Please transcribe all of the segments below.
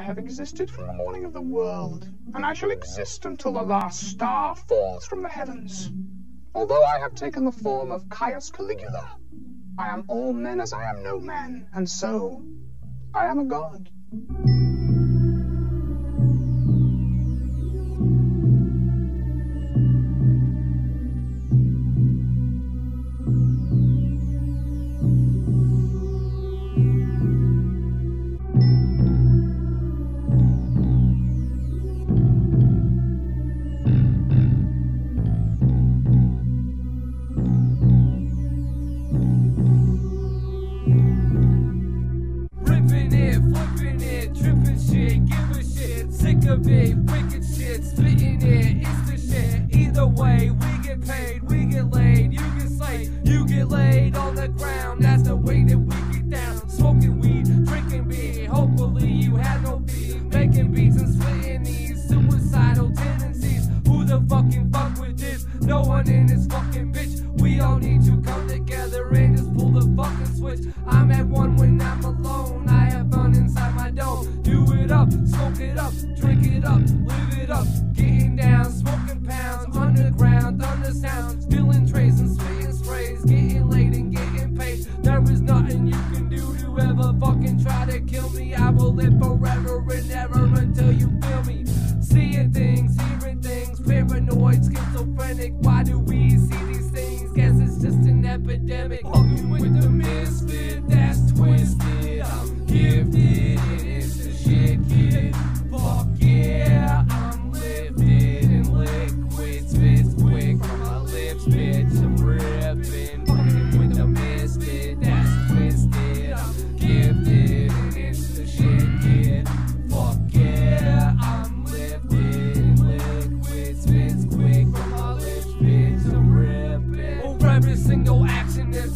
I have existed from the morning of the world, and I shall exist until the last star falls from the heavens. Although I have taken the form of Caius Caligula, I am all men as I am no man, and so I am a god. cultivate wicked shit, spitting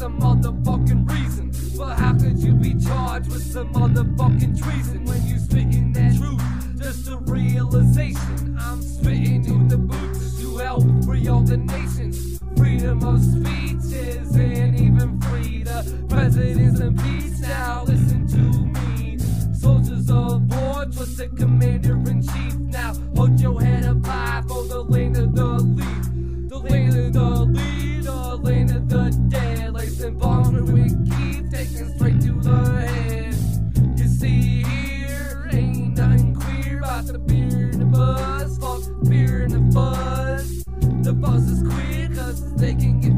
some motherfucking reason. But how could you be charged with some motherfucking treason when you speaking that truth? Just a realization. I'm spitting in the boots to help free all the nations. Freedom of speech isn't even free. The president's and peace now. Listen to me. Soldiers of war, the command.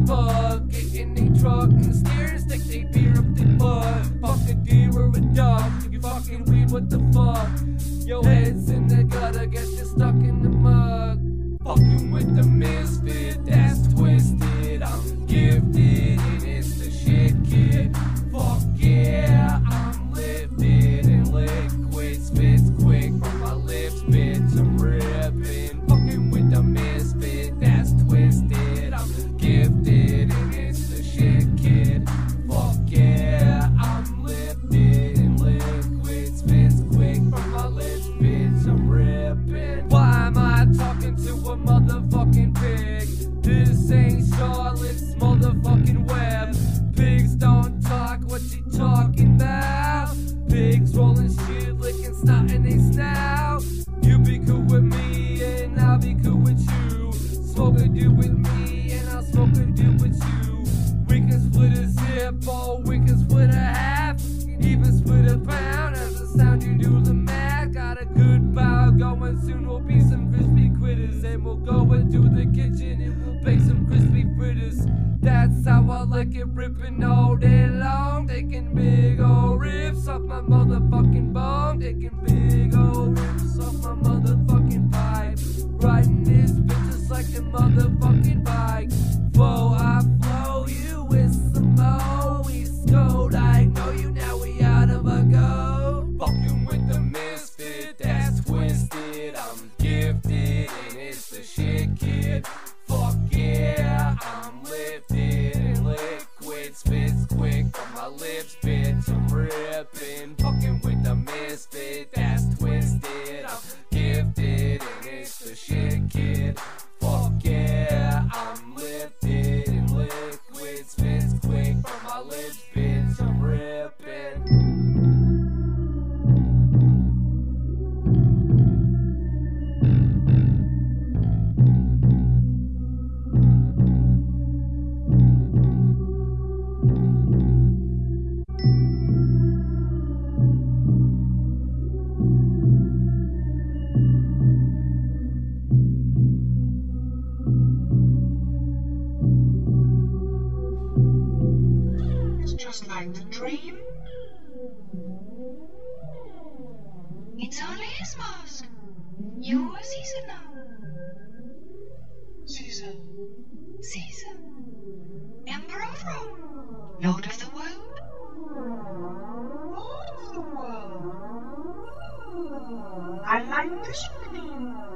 fuck. get in a truck and the stairs like they beer up the butt. Fuck a deer or a dog. You fucking weed, what the fuck? Yo, hey. do with you. just like the dream. It's only his mask. You are Caesar now. Caesar. Caesar. Emperor of Rome. Lord of the world. Lord of the world. I like this name.